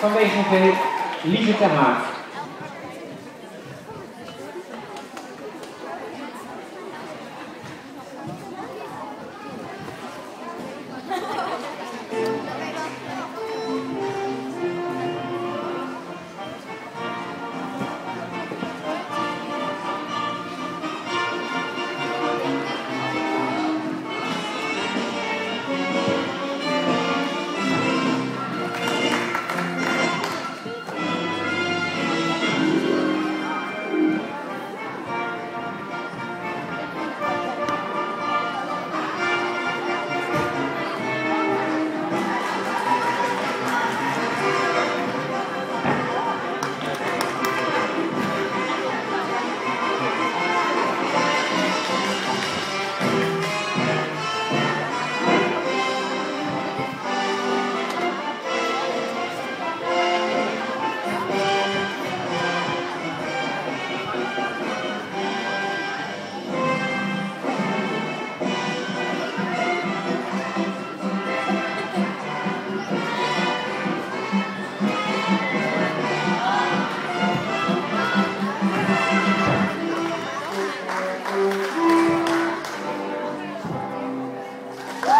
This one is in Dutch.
van WGV Lieve ten Haag.